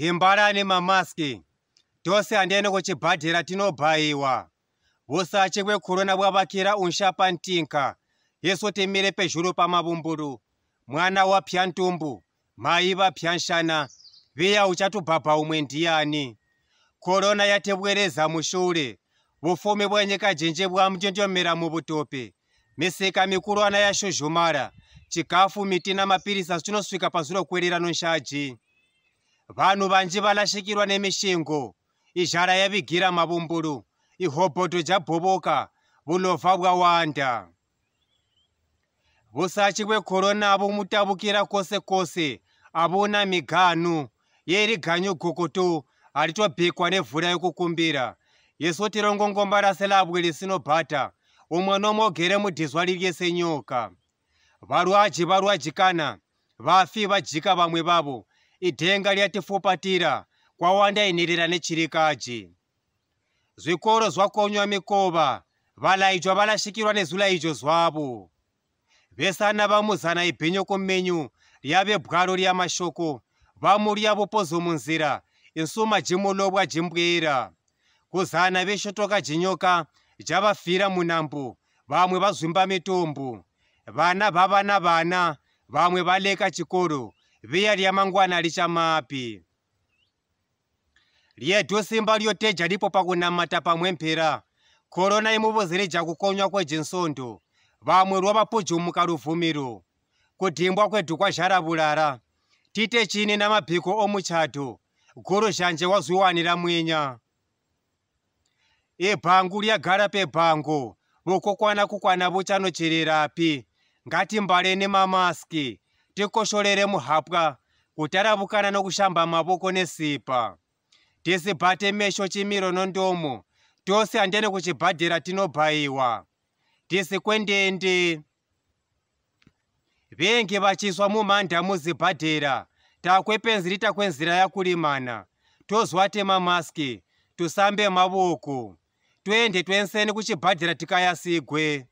himbarani mamaski. Tose handiene kuchibhadhira tinobhayiwa vusachi hwekorona bwavakira unsha pantinka. Yesu timire pezhuru pamavumburu. Mwana wapya ntumbu mai vapya nshana. Viya uchatubhabha umwe ndiyani korona yatebwereza mushure. Vufumi bwenyika jenje bwamjonjomera mubutope misika mikuru ana yashuzhumara. Chikafu miti namapirisa zvichinosvika pazvinokwerera nonshaji vanhu vanji valashikirwa nemishingo. Izhara yavigira mavumburu ihobhoto jabhoboka. Vulovha bwawanda vusachi hwekorona vumutabukira kwose kwose. Avuna miganu yeri ganyu gukutu haritobhikwa nevhura yokukumbira. Yesu tirongongomba rase labwe lisinobhata umwe nomwe ogere mudhizwa rirye senyoka. Varwaji varwajikana vafi vajika vamwe vavo idhenga riyatifupatira kwawanda inhirira nechirikaji. Zvikoro zvakonywa mikova valaijwa valashikirwa nezvilaijo zvavo. Vesana vamuzana ibhinyo kumenyu riave bwaro riyamashoko vamuri yavo pozo munzira insuma jimulobwa jimbwera. Kuzana veshotoka jinyoka javafira munambu vamwe vazvimba mitombo. Vana vavana vana vamwe valeka chikoro viya ryamangwana richamapi ryedu simba ryoteja ripo pakunamata pamwempera korona imuvuzirija kukonywa kwejinsondo vamwe rwavapujumuka ruvhumiro kudhimbwa kwedhu kwazharavurara tite chini namabhiko omuchato guru zhanje wazviwanira mwenya ibhangu ryagara pebhango vokokwana kukwana vuchanochererapi ngatimbare nemamaski tikoshorere muhapwa kutaravukana nokushamba mavoko nesipa. Tisibhate mesho chimiro nondomo tose handene kuchibhadhira tinobhayiwa tisi kwendende vengi vachiswa mumhanda muzibhadhera takwepenzi ritakwenzira yakurimana tozwa temamaski tusambe mavoko twende twenseni kuchibhadhira tikayasigwe